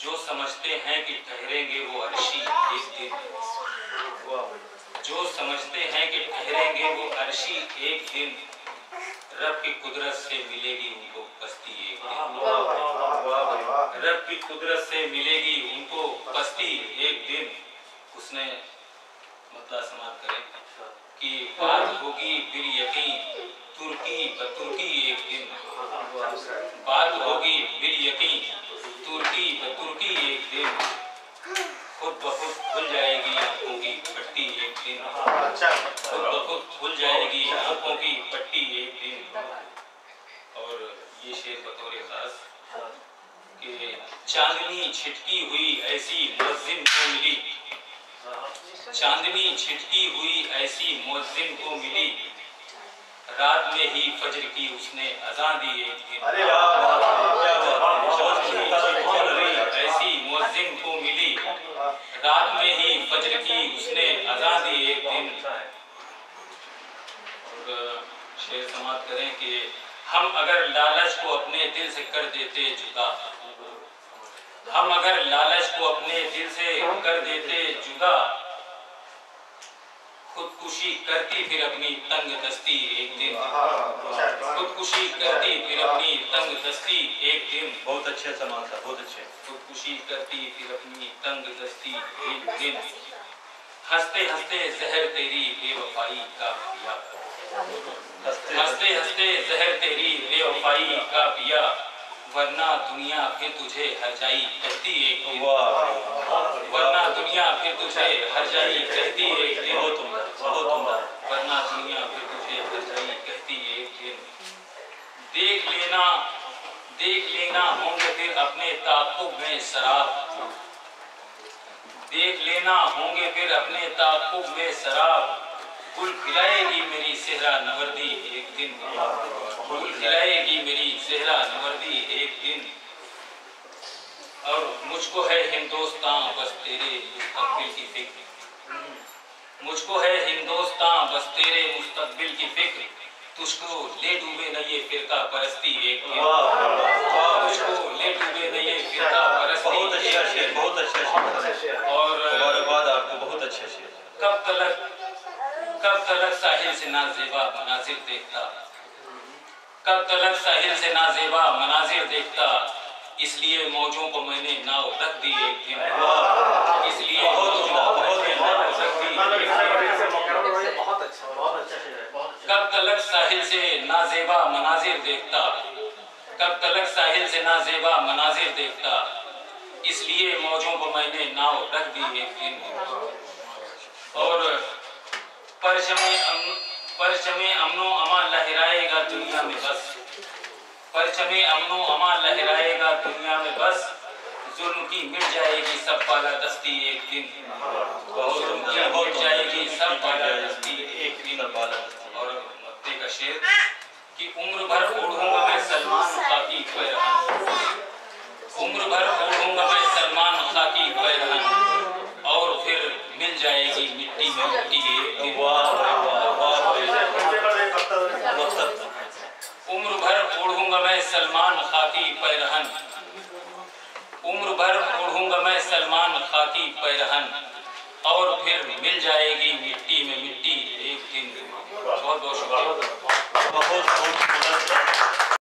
जो समझते हैं कि ठहरेंगे वो अर्शी एक दिन। जो समझते हैं कि ठहरेंगे वो अर्शी एक दिन। रब की कुदरत से मिलेगी उनको बस्ती एक दिन। रब की कुदरत से मिलेगी उनको बस्ती एक दिन। उसने मतलब समाप्त करें कि बात होगी फिर यकीन। तुर्की बतुर्की एक दिन बात होगी फिर यकीन। तुर्की बतुर्की एक दिन खुद ब खुद खुल जाएगी आँखों की पट्टी एक दिन। खुद ब खुद खुल जाएगी आँखों की पट्टी एक दिन। और ये शेर बतौर खास कि चांदनी छिटकी हुई ऐसी मुअज्जिम को मिली। चांदनी छिटकी हुई ऐसी मुअज्जिम को मिली। रात में ही फजर की उसने अजान दी है ऐसी मुअज्जिम को मिली रात में ही फजर की उसने अजान दी एक दिन और शेर समाप्त करें कि हम अगर लालच को अपने दिल से कर देते जुदा हम अगर लालच को अपने दिल से कर देते जुदा खुदकुशी करती फिर अपनी तंग दस्ती एक दिन। खुदकुशी करती फिर अपनी तंग दस्ती एक दिन। बहुत अच्छे समान था बहुत अच्छे। खुदकुशी करती फिर अपनी तंग दस्ती एक दिन। हँसते हँसते जहर तेरी बेवफाई का पिया। हँसते हँसते जहर तेरी बेवफाई का पिया। वरना दुनिया फिर तुझे हर जाई कहती एक दिन। वरना दुनिया फिर तुझे हर जाई कहती एक दिन। बहुत उम्दा बहुत उम्दा वरना दुनिया फिर तुझे हर जाई कहती एक दिन देख लेना देख लेना होंगे फिर अपने ताकुब में शराब। देख लेना होंगे फिर अपने ताकुब में शराब। गुल खिलाएगी मेरी सेहरा नवर्दी एक दिन। गुल खिलाएगी मेरी सेहरा नवर्दी एक दिन। और मुझको है हिंदुस्तान, बस तेरे मुस्तकबिल की फ़िक्र। मुझको है हिंदुस्तान, बस तेरे मुस्तकबिल की फ़िक्र। तुझको ले डूबे न ये फिरका परस्ती एक दिन। वाह वाह तुझको ले डूबे न ये फिरका परस्ती बहुत अच्छा शेर बहुत अच्छा शेर और मुबारकबाद आपको बहुत अच्छा शेर कब तलक कब तलक साहिल से ना जेबा मनाजिर देखता? कब तलक साहिल से ना जेबा मनाजिर देखता? इसलिए मौजों को मैंने नाव रख दी एक दिन इसलिए बहुत मौजों उम्दा, को बहुत मैंने उम्दा। नाव रख दी एक दिन। बहुत अच्छा बहुत अच्छा शेर है बहुत अच्छा कब तलक साहिल से नाजेबा मनाजिर देखता। कब तलक साहिल से नाजेबा मनाजिर देखता। इसलिए मौजों को मैंने नाव रख दी एक दिन। और परचमे अमन अमा लहराएगा दुनिया में बस। परचमे अमनो अमा लहराएगा दुनिया में बस। जुल्म की मिट जाएगी सब पाला दस्ती एक दिन। बहुत मिट जाएगी सब पाला कि उम्र भर ओढ़ूँगा मैं सलमान खाकी पैरहन उम्र भर ओढ़ूँगा मैं सलमान खाकी पैरहन और फिर मिल जाएगी मिट्टी में मिट्टी मतलब उम्र भर ओढ़ूँगा मैं सलमान खाकी पैरहन उम्र भर ओढ़ूँगा मैं सलमान खाकी पैरहन और फिर मिल जाएगी मिट्टी में मिट्टी एक दिन। बहुत बहुत Похож на учителя, да?